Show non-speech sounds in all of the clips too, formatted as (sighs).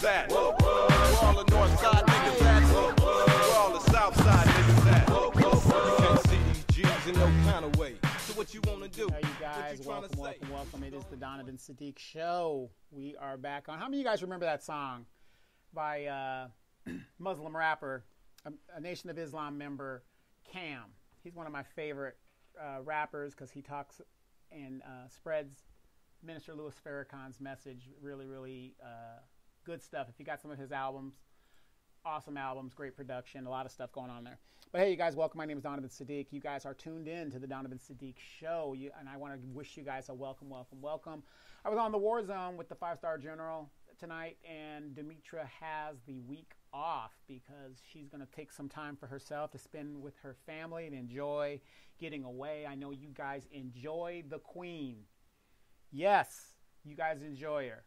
niggas at? Where all the north side niggas at? Where all the south side niggas at? You can't see these G's in no kind of way. So what you wanna do? Hey, you guys, you welcome, say? welcome, welcome. It is the Donovan Saadiq Show. We are back on. How many of you guys remember that song by uh, (clears throat) Muslim rapper, a, a Nation of Islam member, Kam? He's one of my favorite uh, rappers because he talks and uh, spreads Minister Louis Farrakhan's message. Really, really uh, good stuff. If you got some of his albums, awesome albums, great production, a lot of stuff going on there. But hey, you guys, welcome. My name is Donovan Saadiq. You guys are tuned in to the Donovan Saadiq Show, you, and I want to wish you guys a welcome, welcome, welcome. I was on the War Zone with the Five Star General tonight, and Demetra has the week off because she's going to take some time for herself to spend with her family and enjoy getting away. I know you guys enjoy the Queen. Yes, you guys enjoy her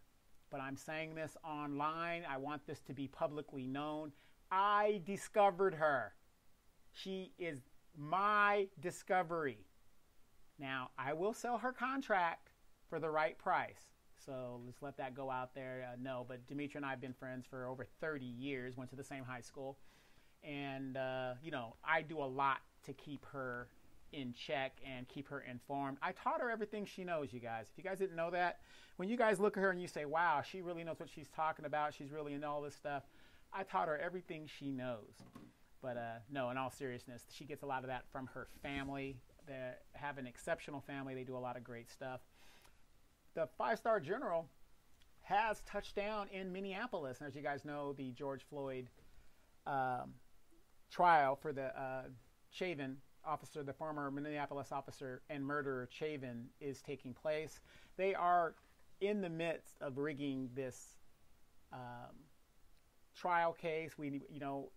but I'm saying this online. I want this to be publicly known. I discovered her. She is my discovery. Now, I will sell her contract for the right price. So let's let that go out there. Uh, no, but Demetra and I have been friends for over 30 years, went to the same high school. And, uh, you know, I do a lot to keep her in check and keep her informed. I taught her everything she knows, you guys. If you guys didn't know that, when you guys look at her and you say, wow, she really knows what she's talking about, she's really into all this stuff, I taught her everything she knows. But uh, no, in all seriousness, she gets a lot of that from her family. They have an exceptional family, they do a lot of great stuff. The five star general has touched down in Minneapolis. And as you guys know, the George Floyd um, trial for the uh, Chauvin officer, the former Minneapolis officer and murderer Chauvin, is taking place. They are in the midst of rigging this um, trial case. We, you know,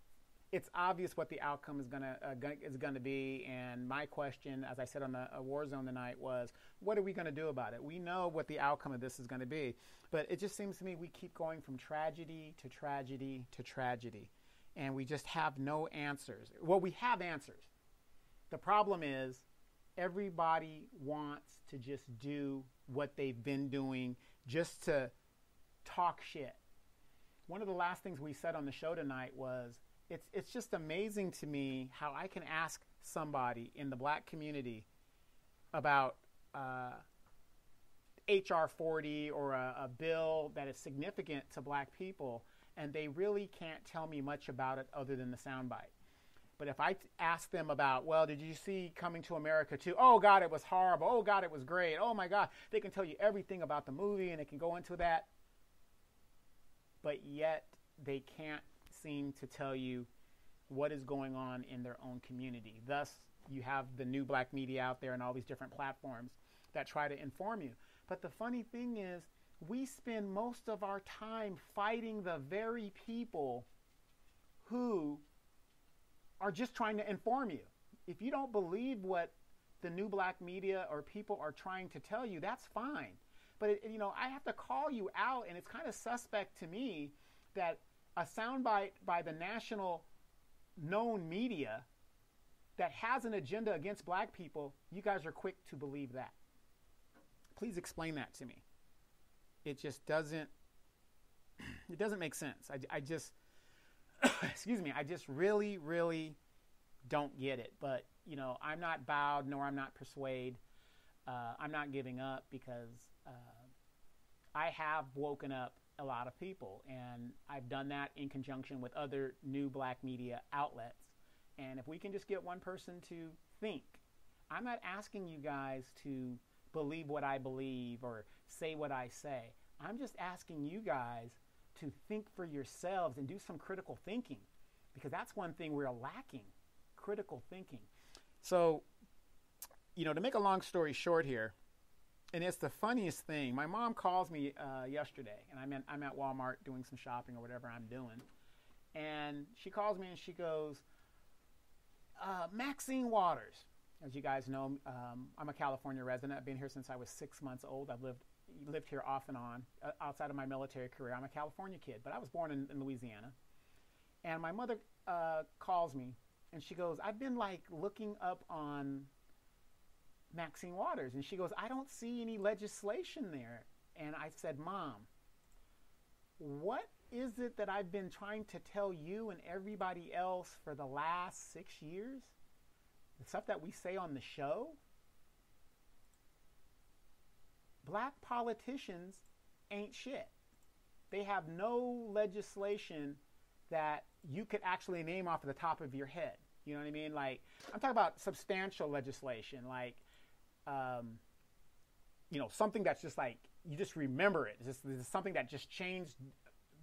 it's obvious what the outcome is gonna uh, gonna- is going to be. And my question, as I said on the uh, War Zone tonight, was, what are we going to do about it? We know what the outcome of this is going to be, but it just seems to me we keep going from tragedy to tragedy to tragedy, and we just have no answers. Well, we have answers. The problem is everybody wants to just do what they've been doing just to talk shit. One of the last things we said on the show tonight was it's it's just amazing to me how I can ask somebody in the black community about uh, HR 40 or a, a bill that is significant to black people, and they really can't tell me much about it other than the soundbite. But if I ask them about, well, did you see Coming to America too? Oh, God, it was horrible. Oh, God, it was great. Oh, my God. They can tell you everything about the movie and they can go into that. But yet, they can't seem to tell you what is going on in their own community. Thus, you have the new black media out there and all these different platforms that try to inform you. But the funny thing is, we spend most of our time fighting the very people who are just trying to inform you. If you don't believe what the new black media or people are trying to tell you, that's fine. But it, you know, I have to call you out, and it's kind of suspect to me that a soundbite by the national known media that has an agenda against black people, you guys are quick to believe that. Please explain that to me. It just doesn't. (clears throat) It doesn't make sense. I, I just (coughs) excuse me, I just really, really don't get it. But, you know, I'm not bowed nor I'm not persuaded. Uh, I'm not giving up because uh, I have woken up a lot of people. And I've done that in conjunction with other new black media outlets. And if we can just get one person to think, I'm not asking you guys to believe what I believe or say what I say. I'm just asking you guys to think for yourselves and do some critical thinking because that's one thing we're lacking critical thinking. So, you know, to make a long story short here, and it's the funniest thing. My mom calls me uh, yesterday, and I'm, in, I'm at Walmart doing some shopping or whatever I'm doing. And she calls me and she goes, uh, Maxine Waters. As you guys know, um, I'm a California resident. I've been here since I was six months old. I've lived lived here off and on uh, outside of my military career. I'm a California kid, but I was born in, in Louisiana. And my mother uh, calls me and she goes, I've been like looking up on Maxine Waters. And she goes, I don't see any legislation there. And I said, Mom, what is it that I've been trying to tell you and everybody else for the last six years? The stuff that we say on the show? Black politicians ain't shit. They have no legislation that you could actually name off of the top of your head. You know what I mean? Like, I'm talking about substantial legislation, like, um, you know, something that's just like, you just remember it. It's just something that just changed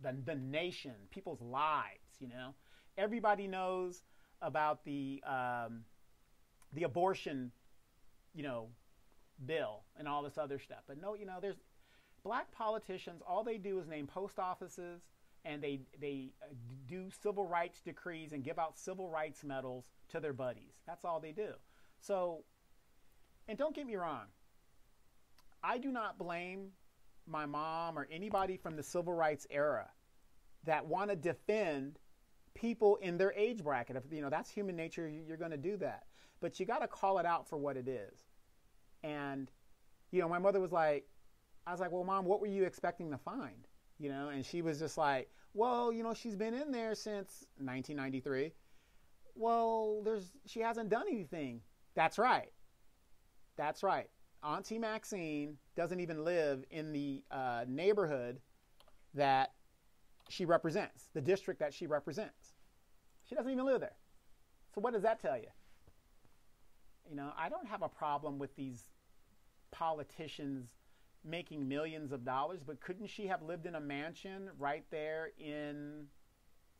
the, the nation, people's lives, you know? Everybody knows about the, um, the abortion, you know, bill and all this other stuff. But no, you know, there's black politicians, all they do is name post offices and they, they uh, do civil rights decrees and give out civil rights medals to their buddies. That's all they do. So, and don't get me wrong, I do not blame my mom or anybody from the civil rights era that want to defend people in their age bracket. If you know that's human nature, you're going to do that. But you got to call it out for what it is. And you know, my mother was like, I was like, "Well, mom, what were you expecting to find?" You know, and she was just like, "Well, you know, she's been in there since 1993." Well, there's she hasn't done anything. That's right. That's right. Auntie Maxine doesn't even live in the uh, neighborhood that she represents, the district that she represents. She doesn't even live there. So, what does that tell you? You know, I don't have a problem with these politicians making millions of dollars, but couldn't she have lived in a mansion right there in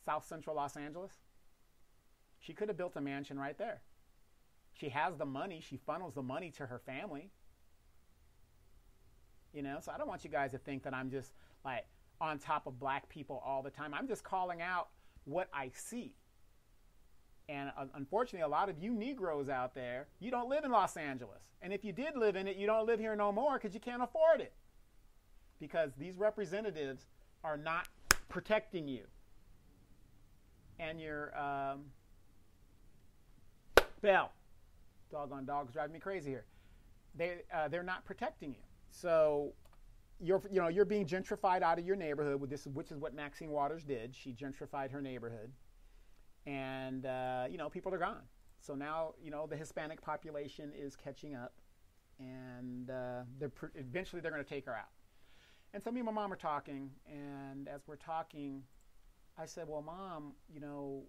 South Central Los Angeles? She could have built a mansion right there. She has the money, she funnels the money to her family. You know, so I don't want you guys to think that I'm just like on top of black people all the time. I'm just calling out what I see. And uh, unfortunately, a lot of you Negroes out there, you don't live in Los Angeles. And if you did live in it, you don't live here no more because you can't afford it. Because these representatives are not protecting you. And your um, bell, doggone dogs driving me crazy here. They, uh, they're not protecting you. So you're you know you're being gentrified out of your neighborhood with this, which is what Maxine Waters did. She gentrified her neighborhood, and uh, you know people are gone. So now you know the Hispanic population is catching up, and uh, they're pr- eventually they're going to take her out. And so me and my mom are talking, and as we're talking, I said, "Well, mom, you know."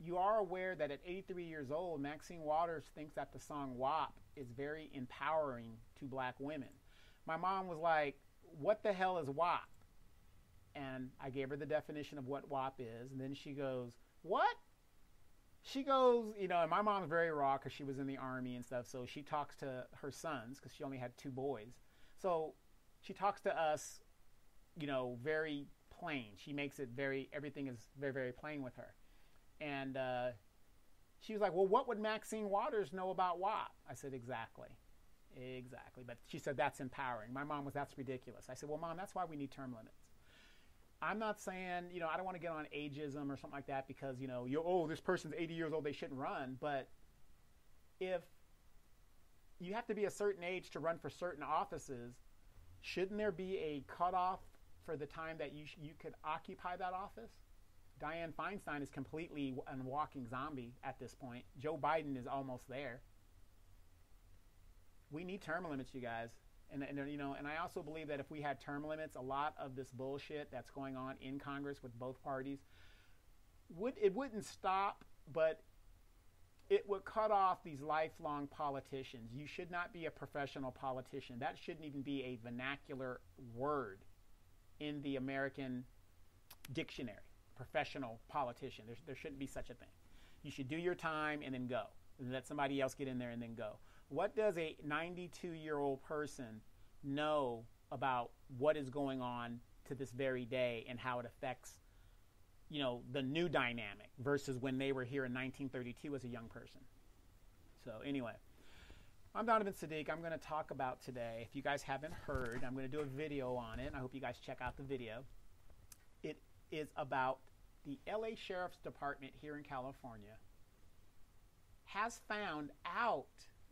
You are aware that at 83 years old, Maxine Waters thinks that the song WAP is very empowering to black women my mom was like, What the hell is WAP? And I gave her the definition of what WAP is. And then she goes, What? She goes, you know, and my mom's very raw because she was in the army and stuff. So she talks to her sons because she only had two boys. So she talks to us, you know, very plain. She makes it very, everything is very, very plain with her. And uh, she was like, Well, what would Maxine Waters know about WAP? I said, Exactly. Exactly. But she said that's empowering. My mom was, that's ridiculous. I said, well, mom, that's why we need term limits. I'm not saying, you know, I don't want to get on ageism or something like that because, you know, you oh, this person's 80 years old, they shouldn't run. But if you have to be a certain age to run for certain offices, shouldn't there be a cutoff for the time that you, you could occupy that office? Dianne Feinstein is completely a walking zombie at this point. Joe Biden is almost there we need term limits, you guys. And, and, you know, and I also believe that if we had term limits, a lot of this bullshit that's going on in Congress with both parties would it wouldn't stop, but it would cut off these lifelong politicians. You should not be a professional politician. That shouldn't even be a vernacular word in the American dictionary. Professional politician. There, there shouldn't be such a thing. You should do your time and then go. And let somebody else get in there and then go. What does a 92 year old person know about what is going on to this very day and how it affects, you know, the new dynamic versus when they were here in 1932 as a young person? So, anyway, I'm Donovan Saadiq. I'm going to talk about today, if you guys haven't heard, I'm going to do a video on it. I hope you guys check out the video. It is about the LA Sheriff's Department here in California has found out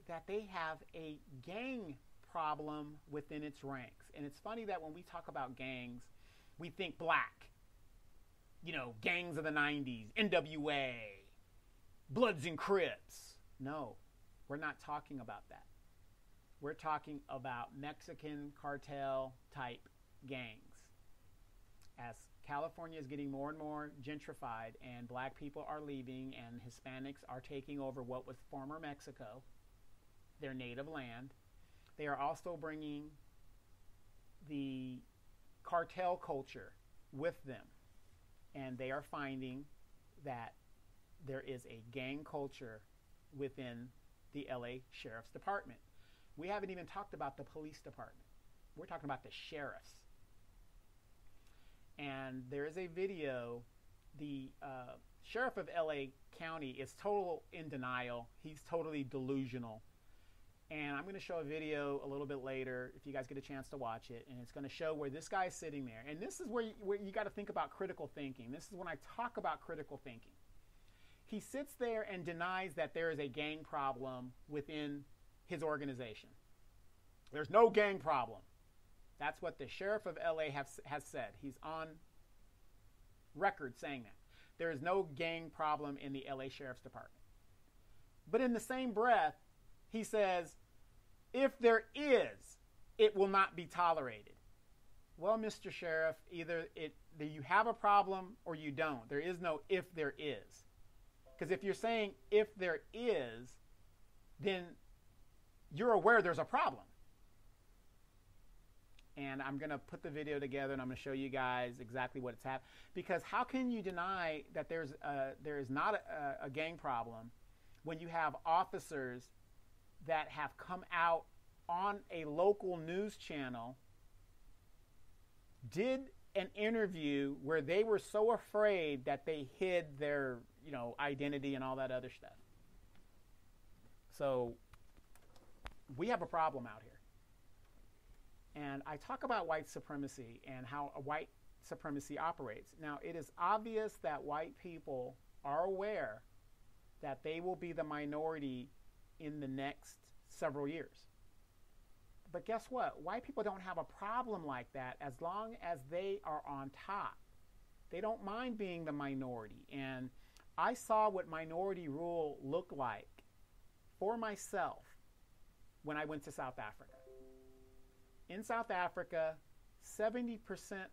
that they have a gang problem within its ranks. And it's funny that when we talk about gangs, we think black. You know, gangs of the 90s, NWA, Bloods and Crips. No, we're not talking about that. We're talking about Mexican cartel type gangs. As California is getting more and more gentrified and black people are leaving and Hispanics are taking over what was former Mexico, their native land, they are also bringing the cartel culture with them. And they are finding that there is a gang culture within the LA Sheriff's Department. We haven't even talked about the police department. We're talking about the sheriffs. And there is a video. The uh, sheriff of LA County is total in denial. He's totally delusional and I'm going to show a video a little bit later if you guys get a chance to watch it. And it's going to show where this guy is sitting there. And this is where you, where you got to think about critical thinking. This is when I talk about critical thinking. He sits there and denies that there is a gang problem within his organization. There's no gang problem. That's what the sheriff of LA has, has said. He's on record saying that. There is no gang problem in the LA Sheriff's Department. But in the same breath, he says, if there is, it will not be tolerated. Well, Mr. Sheriff, either it you have a problem or you don't. There is no if there is. Because if you're saying if there is, then you're aware there's a problem. And I'm going to put the video together and I'm going to show you guys exactly what it's happening. Because how can you deny that there's a, there is not a, a gang problem when you have officers that have come out on a local news channel did an interview where they were so afraid that they hid their, you know, identity and all that other stuff. So we have a problem out here. And I talk about white supremacy and how white supremacy operates. Now, it is obvious that white people are aware that they will be the minority in the next several years. But guess what? White people don't have a problem like that as long as they are on top. They don't mind being the minority. And I saw what minority rule looked like for myself when I went to South Africa. In South Africa, 70%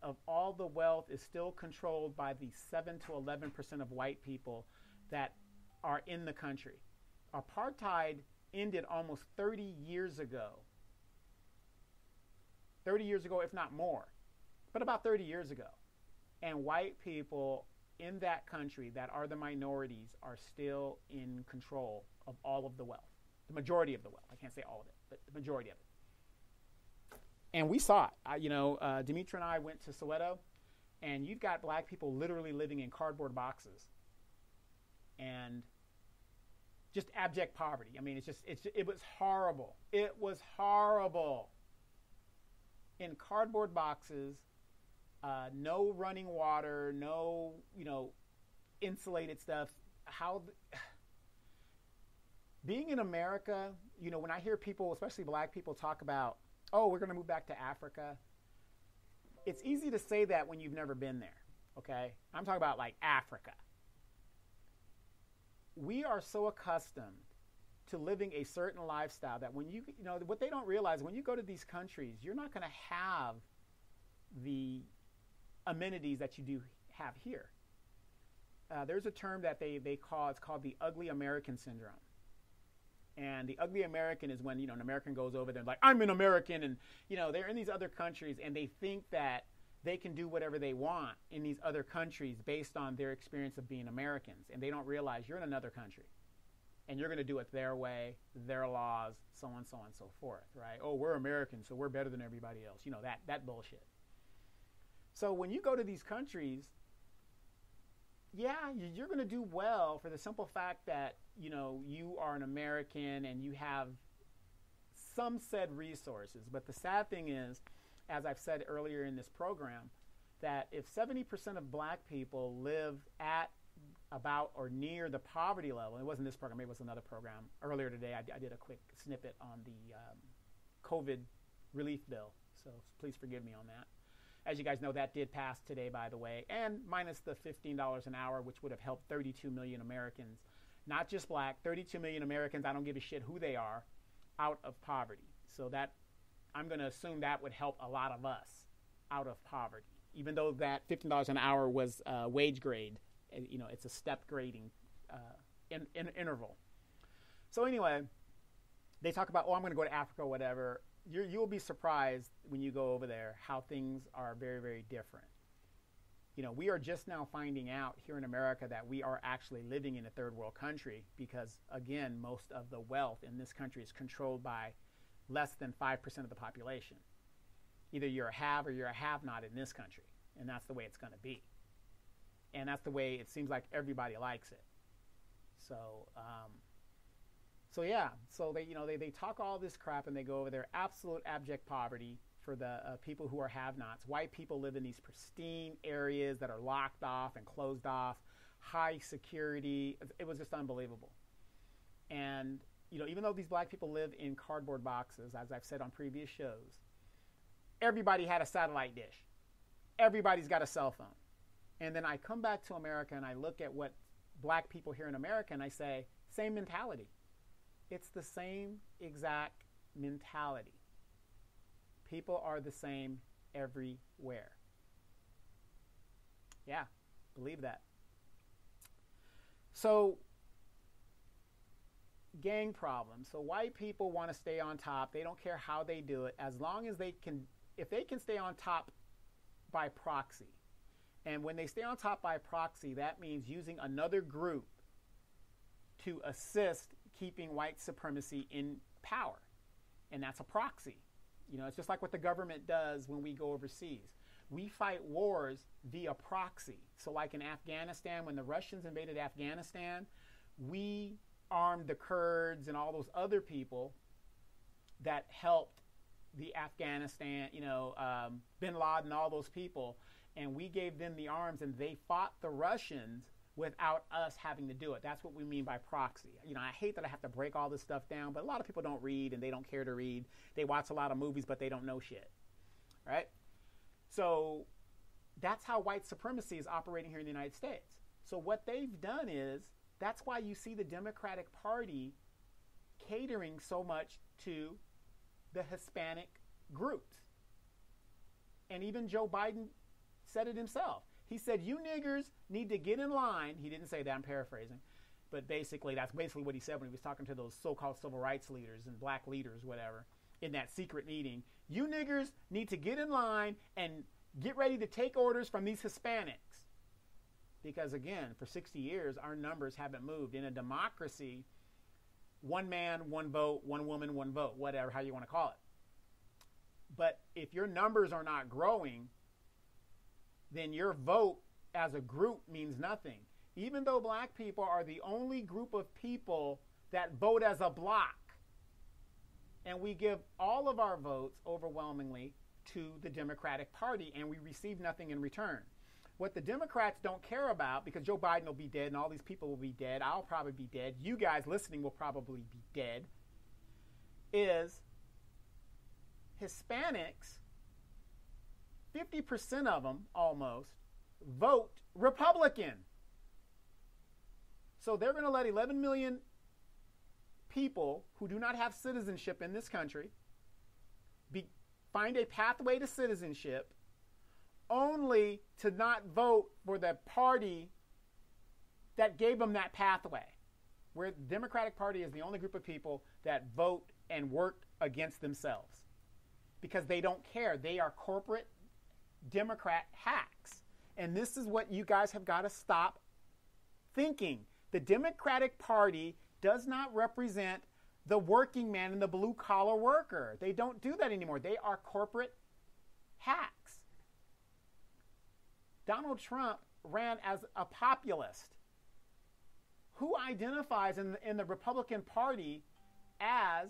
of all the wealth is still controlled by the 7 to 11% of white people that are in the country. Apartheid ended almost 30 years ago. 30 years ago, if not more, but about 30 years ago. And white people in that country that are the minorities are still in control of all of the wealth, the majority of the wealth. I can't say all of it, but the majority of it. And we saw it. I, you know, uh, Demetra and I went to Soweto, and you've got black people literally living in cardboard boxes. And just abject poverty. I mean, it's just it's it was horrible. It was horrible. In cardboard boxes, uh, no running water, no you know insulated stuff. How (sighs) being in America, you know, when I hear people, especially black people, talk about, oh, we're going to move back to Africa. It's easy to say that when you've never been there. Okay, I'm talking about like Africa we are so accustomed to living a certain lifestyle that when you you know what they don't realize when you go to these countries you're not going to have the amenities that you do have here. Uh, there's a term that they, they call it's called the ugly american syndrome. And the ugly american is when you know an american goes over there like i'm an american and you know they're in these other countries and they think that they can do whatever they want in these other countries based on their experience of being Americans. And they don't realize you're in another country. And you're going to do it their way, their laws, so on, so on, so forth, right? Oh, we're Americans, so we're better than everybody else. You know, that, that bullshit. So when you go to these countries, yeah, you're going to do well for the simple fact that, you know, you are an American and you have some said resources. But the sad thing is, as I've said earlier in this program, that if 70% of black people live at about or near the poverty level, it wasn't this program, it was another program. Earlier today, I, I did a quick snippet on the um, COVID relief bill, so please forgive me on that. As you guys know, that did pass today, by the way, and minus the $15 an hour, which would have helped 32 million Americans, not just black, 32 million Americans, I don't give a shit who they are, out of poverty. So that, I'm going to assume that would help a lot of us out of poverty, even though that $15 an hour was uh, wage grade. uh, You know, it's a step grading uh, in, in interval. So anyway, they talk about, oh, I'm going to go to Africa whatever. You're, you'll be surprised when you go over there how things are very, very different. You know, we are just now finding out here in America that we are actually living in a third world country because, again, most of the wealth in this country is controlled by less than 5% of the population. Either you're a have or you're a have not in this country, and that's the way it's going to be. And that's the way it seems like everybody likes it. So, um, so yeah, so they you know they, they talk all this crap and they go over their absolute abject poverty for the uh, people who are have-nots. White people live in these pristine areas that are locked off and closed off, high security. It was just unbelievable. And you know, even though these black people live in cardboard boxes, as I've said on previous shows, everybody had a satellite dish. Everybody's got a cell phone. And then I come back to America and I look at what black people here in America and I say, same mentality. It's the same exact mentality. People are the same everywhere. Yeah, believe that. So, gang problems. So, white people want to stay on top. They don't care how they do it, as long as they can, if they can stay on top by proxy. And when they stay on top by proxy, that means using another group to assist keeping white supremacy in power. And that's a proxy. You know, it's just like what the government does when we go overseas. We fight wars via proxy. So, like in Afghanistan, when the Russians invaded Afghanistan, we armed the Kurds and all those other people that helped the Afghanistan, you know, um, bin Laden, all those people, and we gave them the arms and they fought the Russians without us having to do it. That's what we mean by proxy. You know, I hate that I have to break all this stuff down, but a lot of people don't read and they don't care to read. They watch a lot of movies, but they don't know shit. Right? So that's how white supremacy is operating here in the United States. So what they've done is that's why you see the Democratic Party catering so much to the Hispanic groups. And even Joe Biden said it himself. He said, You niggers need to get in line. He didn't say that, I'm paraphrasing. But basically, that's basically what he said when he was talking to those so called civil rights leaders and black leaders, whatever, in that secret meeting. You niggers need to get in line and get ready to take orders from these Hispanics. Because again, for 60 years, our numbers haven't moved. In a democracy, one man, one vote, one woman, one vote, whatever, how you want to call it. But if your numbers are not growing, then your vote as a group means nothing. Even though black people are the only group of people that vote as a block, and we give all of our votes overwhelmingly to the Democratic Party, and we receive nothing in return. What the Democrats don't care about, because Joe Biden will be dead and all these people will be dead, I'll probably be dead, you guys listening will probably be dead, is Hispanics 50% of them almost vote Republican. So they're going to let 11 million people who do not have citizenship in this country be, find a pathway to citizenship only to not vote for the party that gave them that pathway. Where the Democratic Party is the only group of people that vote and work against themselves because they don't care. They are corporate Democrat hacks. And this is what you guys have got to stop thinking. The Democratic Party does not represent the working man and the blue collar worker. They don't do that anymore. They are corporate hacks. Donald Trump ran as a populist. Who identifies in the, in the Republican Party as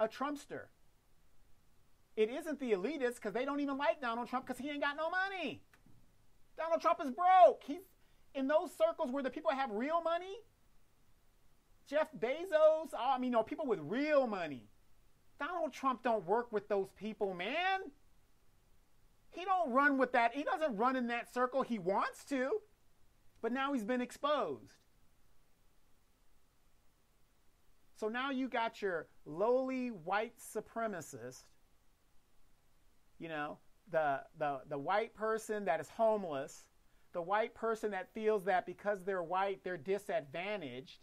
a Trumpster? It isn't the elitists because they don't even like Donald Trump because he ain't got no money. Donald Trump is broke. He's in those circles where the people have real money. Jeff Bezos, I mean, you know, people with real money. Donald Trump don't work with those people, man. He don't run with that. He doesn't run in that circle. He wants to, but now he's been exposed. So now you got your lowly white supremacist, you know, the, the, the white person that is homeless, the white person that feels that because they're white, they're disadvantaged.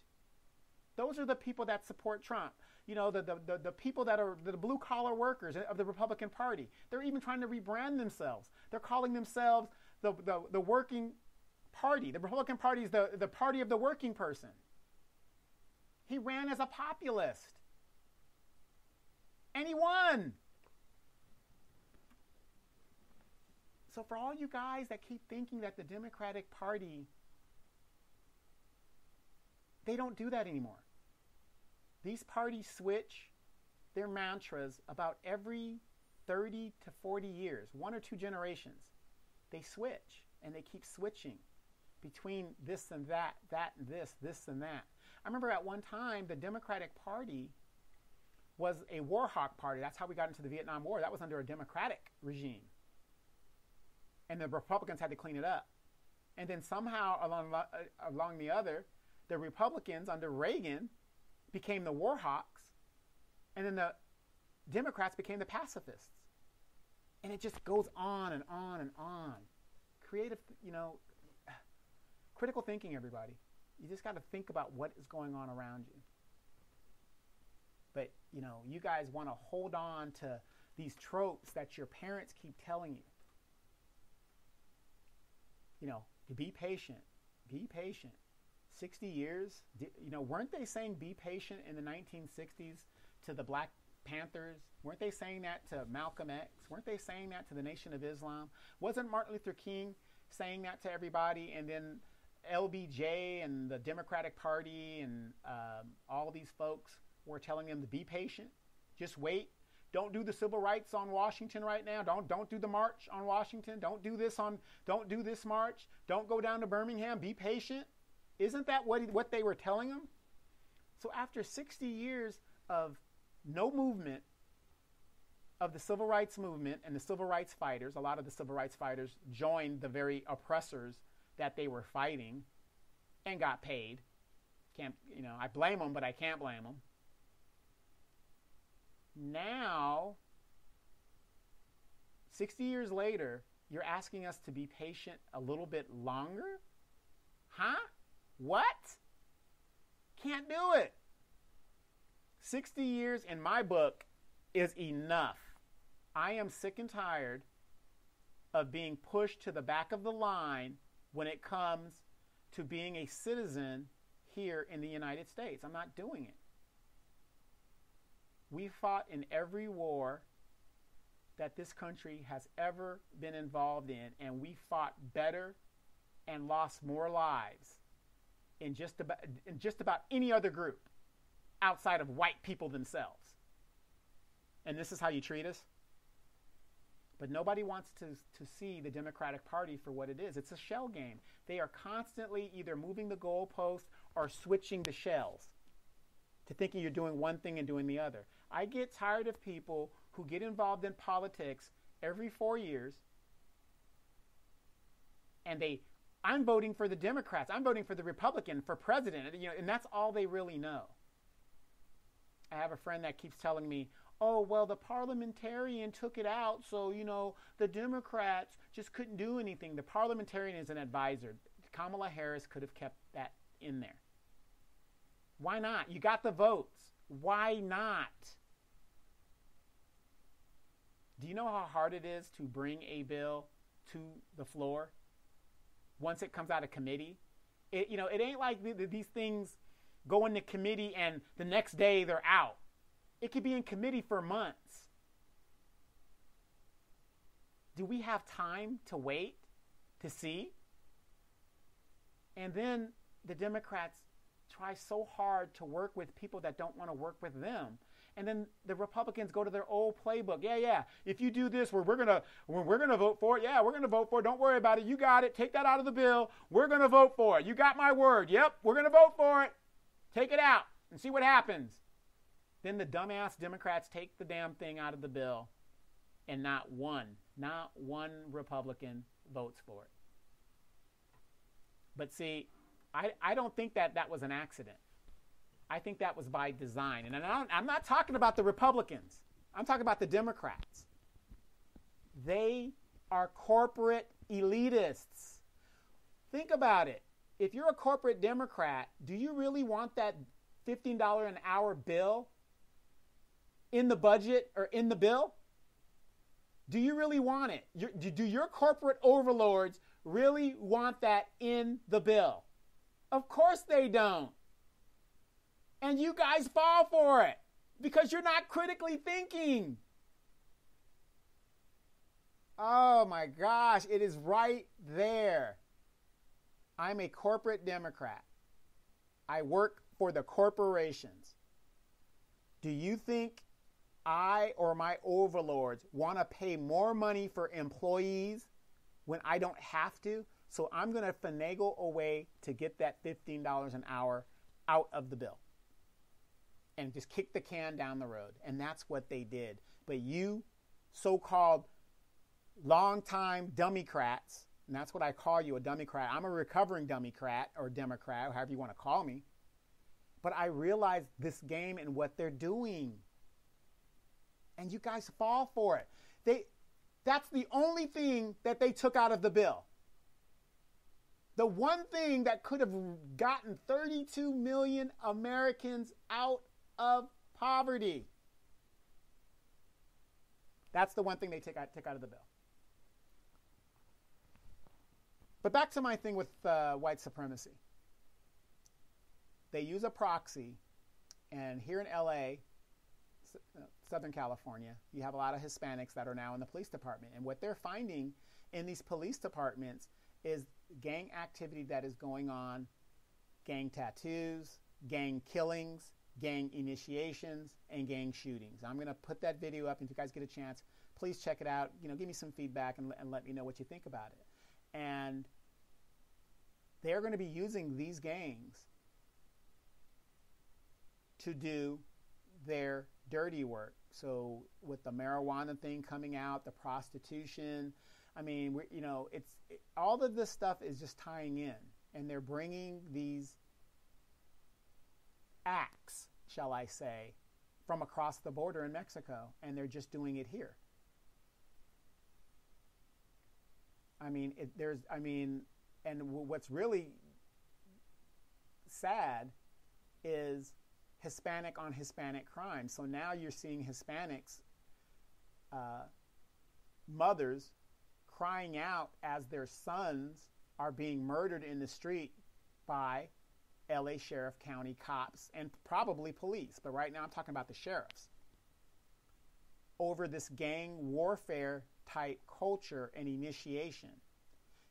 Those are the people that support Trump. You know, the, the, the, the people that are the blue collar workers of the Republican Party. They're even trying to rebrand themselves. They're calling themselves the, the, the working party. The Republican Party is the, the party of the working person. He ran as a populist. And he won. So, for all you guys that keep thinking that the Democratic Party, they don't do that anymore. These parties switch their mantras about every 30 to 40 years, one or two generations. They switch and they keep switching between this and that, that and this, this and that. I remember at one time the Democratic Party was a war hawk party. That's how we got into the Vietnam War. That was under a Democratic regime. And the Republicans had to clean it up. And then somehow along, uh, along the other, the Republicans under Reagan became the war hawks. And then the Democrats became the pacifists. And it just goes on and on and on. Creative, you know, (sighs) critical thinking, everybody. You just got to think about what is going on around you. But, you know, you guys want to hold on to these tropes that your parents keep telling you. You know, be patient. Be patient. 60 years, you know, weren't they saying be patient in the 1960s to the Black Panthers? Weren't they saying that to Malcolm X? Weren't they saying that to the Nation of Islam? Wasn't Martin Luther King saying that to everybody? And then LBJ and the Democratic Party and um, all these folks were telling them to be patient, just wait. Don't do the civil rights on Washington right now. Don't don't do the march on Washington. Don't do this on. Don't do this march. Don't go down to Birmingham. Be patient. Isn't that what what they were telling them? So after 60 years of no movement of the civil rights movement and the civil rights fighters, a lot of the civil rights fighters joined the very oppressors that they were fighting and got paid. Can't, you know, I blame them, but I can't blame them. Now, 60 years later, you're asking us to be patient a little bit longer? Huh? What? Can't do it. 60 years in my book is enough. I am sick and tired of being pushed to the back of the line when it comes to being a citizen here in the United States. I'm not doing it. We fought in every war that this country has ever been involved in, and we fought better and lost more lives in just about, in just about any other group outside of white people themselves. And this is how you treat us? But nobody wants to, to see the Democratic Party for what it is. It's a shell game. They are constantly either moving the goalpost or switching the shells to thinking you're doing one thing and doing the other. I get tired of people who get involved in politics every four years and they I'm voting for the Democrats. I'm voting for the Republican for president. You know, and that's all they really know. I have a friend that keeps telling me, oh, well, the parliamentarian took it out, so, you know, the Democrats just couldn't do anything. The parliamentarian is an advisor. Kamala Harris could have kept that in there. Why not? You got the votes. Why not? Do you know how hard it is to bring a bill to the floor once it comes out of committee? It, you know, it ain't like these things go into committee and the next day they're out. It could be in committee for months. Do we have time to wait to see? And then the Democrats try so hard to work with people that don't want to work with them. And then the Republicans go to their old playbook. Yeah, yeah. If you do this, we're, we're gonna we're gonna vote for it. Yeah, we're gonna vote for it. Don't worry about it. You got it. Take that out of the bill. We're gonna vote for it. You got my word. Yep, we're gonna vote for it. Take it out and see what happens. Then the dumbass Democrats take the damn thing out of the bill, and not one Not one Republican votes for it. But see, I, I don't think that that was an accident. I think that was by design. And I'm not talking about the Republicans, I'm talking about the Democrats. They are corporate elitists. Think about it. If you're a corporate Democrat, do you really want that $15 an hour bill in the budget or in the bill? Do you really want it? Do your corporate overlords really want that in the bill? Of course they don't. And you guys fall for it because you're not critically thinking. Oh my gosh, it is right there. I'm a corporate Democrat. I work for the corporations. Do you think I or my overlords want to pay more money for employees when I don't have to? So I'm going to finagle a way to get that $15 an hour out of the bill and just kick the can down the road. And that's what they did. But you so called longtime Democrats, and that's what I call you a Democrat. I'm a recovering Democrat or Democrat, however you want to call me. But I realize this game and what they're doing. And you guys fall for it. They that's the only thing that they took out of the bill. The one thing that could have gotten 32 million Americans out of poverty. That's the one thing they take out, took out of the bill. But back to my thing with uh, white supremacy. They use a proxy, and here in LA, uh, Southern California, you have a lot of Hispanics that are now in the police department. And what they're finding in these police departments is gang activity that is going on, gang tattoos, gang killings, gang initiations, and gang shootings. I'm going to put that video up, and if you guys get a chance, please check it out. You know, give me some feedback and, and let me know what you think about it. And they're going to be using these gangs to do their dirty work. So with the marijuana thing coming out, the prostitution, I mean, you know, it's it, all of this stuff is just tying in, and they're bringing these acts, shall I say, from across the border in Mexico, and they're just doing it here. I mean, it, there's, I mean, and what's really sad is Hispanic on Hispanic crime. So now you're seeing Hispanics, uh, mothers crying out as their sons are being murdered in the street by LA Sheriff County cops and probably police, but right now I'm talking about the sheriffs. Over this gang warfare type culture and initiation,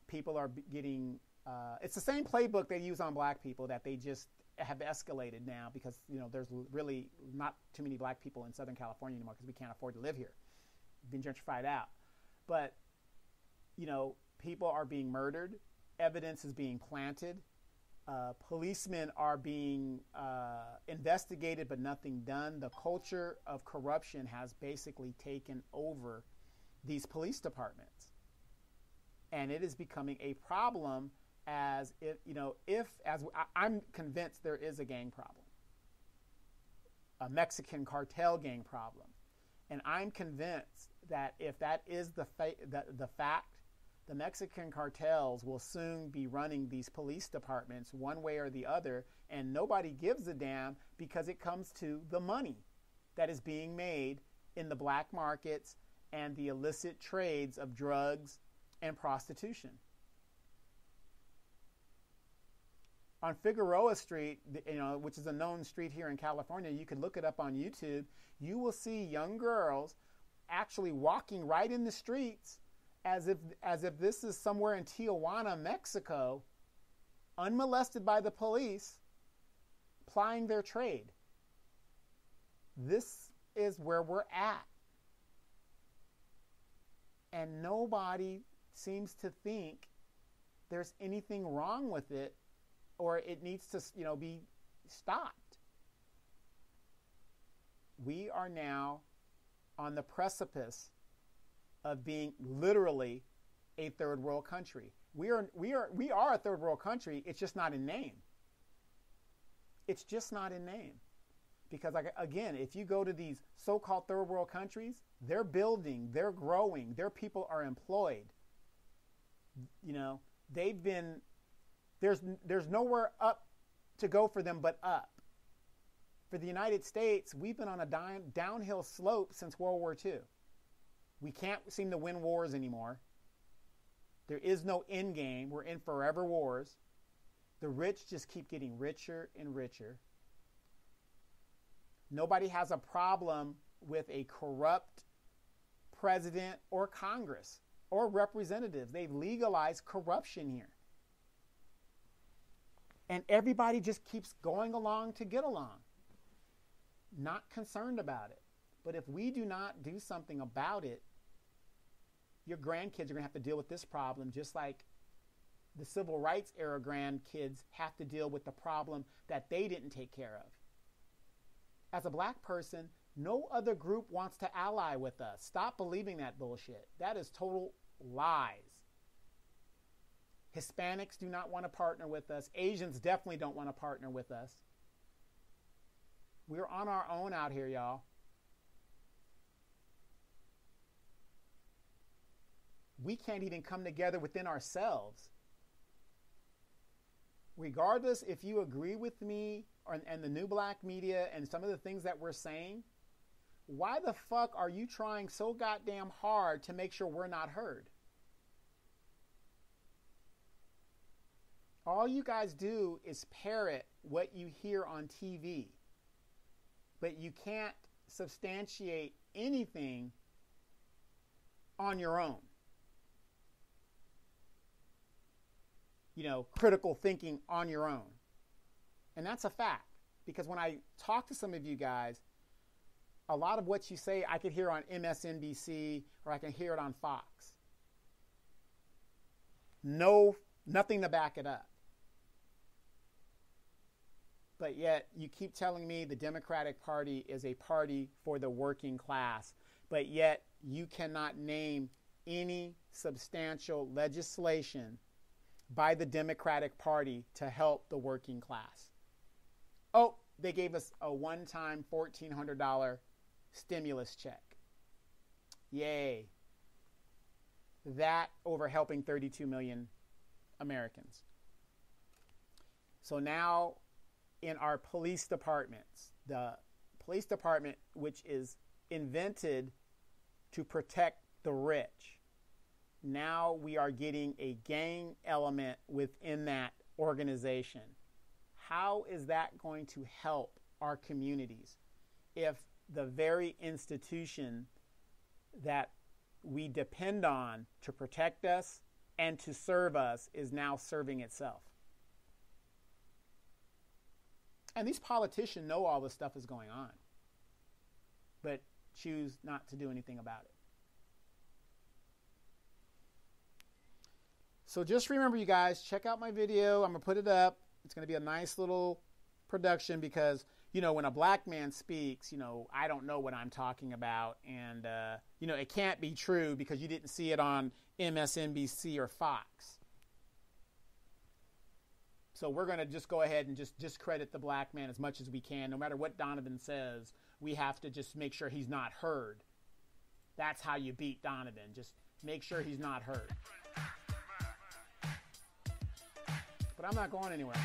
people are getting. Uh, it's the same playbook they use on black people that they just have escalated now because you know there's really not too many black people in Southern California anymore because we can't afford to live here. Been gentrified out, but you know, people are being murdered, evidence is being planted, uh, policemen are being uh, investigated but nothing done. The culture of corruption has basically taken over these police departments. And it is becoming a problem as if, you know, if, as I, I'm convinced there is a gang problem, a Mexican cartel gang problem. And I'm convinced that if that is the, fa- the, the fact, the Mexican cartels will soon be running these police departments one way or the other, and nobody gives a damn because it comes to the money that is being made in the black markets and the illicit trades of drugs and prostitution. On Figueroa Street, you know, which is a known street here in California, you can look it up on YouTube. You will see young girls actually walking right in the streets as if as if this is somewhere in Tijuana, Mexico, unmolested by the police, plying their trade. This is where we're at. And nobody seems to think there's anything wrong with it or it needs to, you know, be stopped. We are now on the precipice of being literally a third world country. We are, we are, we are a third world country. It's just not in name. It's just not in name. Because, again, if you go to these so called third world countries, they're building, they're growing, their people are employed. You know, they've been, there's, there's nowhere up to go for them but up. For the United States, we've been on a down, downhill slope since World War II. We can't seem to win wars anymore. There is no end game. We're in forever wars. The rich just keep getting richer and richer. Nobody has a problem with a corrupt president or Congress or representatives. They've legalized corruption here. And everybody just keeps going along to get along, not concerned about it. But if we do not do something about it, your grandkids are going to have to deal with this problem just like the civil rights era grandkids have to deal with the problem that they didn't take care of. As a black person, no other group wants to ally with us. Stop believing that bullshit. That is total lies. Hispanics do not want to partner with us. Asians definitely don't want to partner with us. We're on our own out here, y'all. We can't even come together within ourselves. Regardless if you agree with me or, and the new black media and some of the things that we're saying, why the fuck are you trying so goddamn hard to make sure we're not heard? All you guys do is parrot what you hear on TV, but you can't substantiate anything on your own. You know, critical thinking on your own. And that's a fact because when I talk to some of you guys, a lot of what you say I could hear on MSNBC or I can hear it on Fox. No, nothing to back it up. But yet you keep telling me the Democratic Party is a party for the working class. But yet you cannot name any substantial legislation by the Democratic Party to help the working class. Oh, they gave us a one time $1,400 stimulus check. Yay. That over helping 32 million Americans. So now in our police departments, the police department, which is invented to protect the rich, now we are getting a gang element within that organization. How is that going to help our communities if the very institution that we depend on to protect us and to serve us is now serving itself? And these politicians know all this stuff is going on, but choose not to do anything about it. So just remember, you guys, check out my video. I'm going to put it up. It's going to be a nice little production because, you know, when a black man speaks, you know, I don't know what I'm talking about. And, uh, you know, it can't be true because you didn't see it on MSNBC or Fox. So we're going to just go ahead and just discredit the black man as much as we can. No matter what Donovan says, we have to just make sure he's not heard. That's how you beat Donovan. Just make sure he's not heard. But I'm not going anywhere.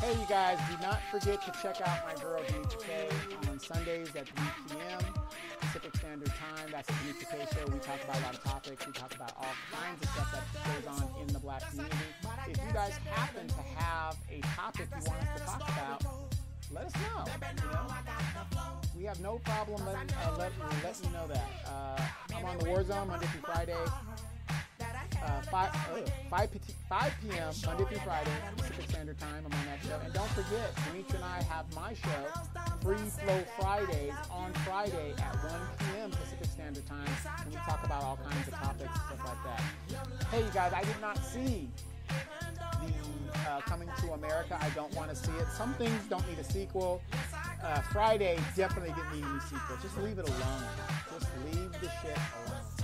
Hey, you guys, do not forget to check out my girl Denise K on Sundays at 3 p.m. Pacific Standard Time. That's the Denise K show. We talk about a lot of topics. We talk about all kinds of stuff that goes on in the black community. If you guys happen to have a topic you want us to talk about, let us know. We have no problem letting, uh, let, letting you know that. Uh, I'm on the War Zone Monday through Friday uh, 5, uh, 5, 5 p.m. Monday through Friday, Pacific Standard Time. I'm on that show. And don't forget, Demetra and I have my show, Free Flow Fridays, on Friday at 1 p.m. Pacific Standard Time. And we talk about all kinds of topics, stuff like that. Hey, you guys, I did not see the uh, Coming to America. I don't want to see it. Some things don't need a sequel. uh, Friday definitely didn't need any sequel. Just leave it alone. Just leave the shit alone.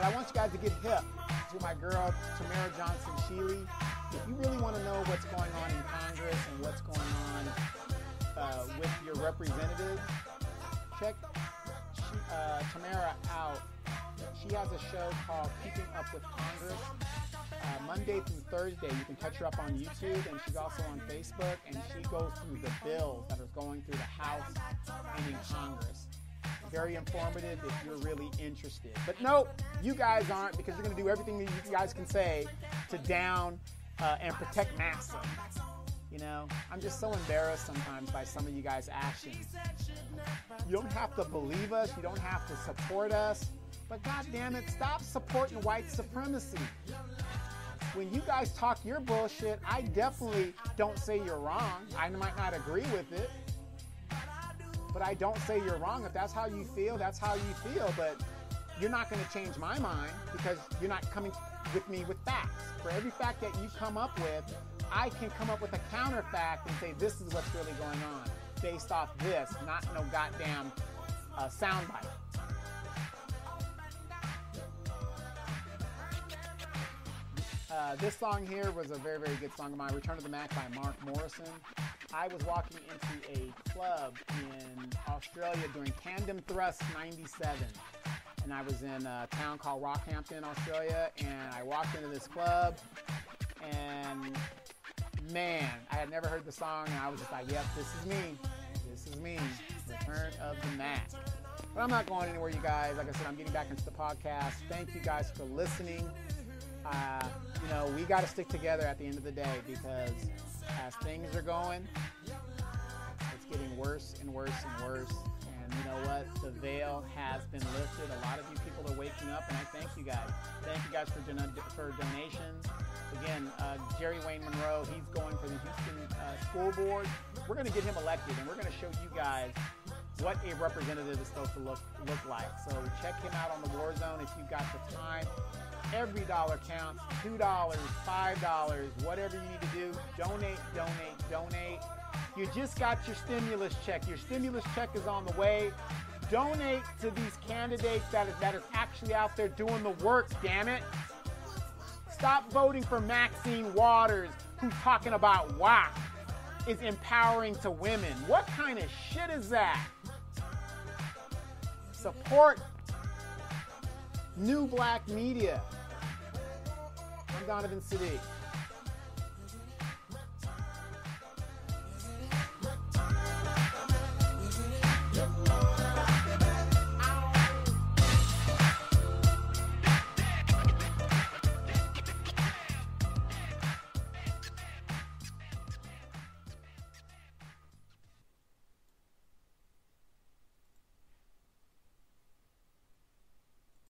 But I want you guys to get hip to my girl Tamara Johnson Shealey. If you really want to know what's going on in Congress and what's going on uh, with your representatives, check uh, Tamara out. She has a show called Keeping Up with Congress. Uh, Monday through Thursday, you can catch her up on YouTube, and she's also on Facebook, and she goes through the bills that are going through the House and in Congress. Very informative if you're really interested. But no, you guys aren't because you're going to do everything that you guys can say to down uh, and protect NASA. You know, I'm just so embarrassed sometimes by some of you guys' actions. You don't have to believe us, you don't have to support us, but god damn it, stop supporting white supremacy. When you guys talk your bullshit, I definitely don't say you're wrong. I might not agree with it, but I don't say you're wrong. If that's how you feel, that's how you feel. But you're not going to change my mind because you're not coming with me with facts. For every fact that you come up with, I can come up with a counter fact and say this is what's really going on based off this, not no goddamn uh, soundbite. Uh, this song here was a very, very good song of mine, Return to the Mack by Mark Morrison. I was walking into a club in Australia during Tandem Thrust 97. And I was in a town called Rockhampton, Australia. And I walked into this club. And man, I had never heard the song. And I was just like, yep, this is me. This is me. Return of the Mack. But I'm not going anywhere, you guys. Like I said, I'm getting back into the podcast. Thank you guys for listening. Uh, you know, we got to stick together at the end of the day because as things are going, it's getting worse and worse and worse. And you know what? The veil has been lifted. A lot of you people are waking up, and I thank you guys. Thank you guys for, don- for donations. Again, uh, Jerry Wayne Monroe, he's going for the Houston uh, School Board. We're going to get him elected, and we're going to show you guys what a representative is supposed to look look like. So check him out on the War Zone if you've got the time. Every dollar counts. $2, $5, whatever you need to do. Donate, donate, donate. You just got your stimulus check. Your stimulus check is on the way. Donate to these candidates that are, that are actually out there doing the work, damn it. Stop voting for Maxine Waters, who's talking about WAC is empowering to women. What kind of shit is that? Support new black media. I'm Donovan Saadiq.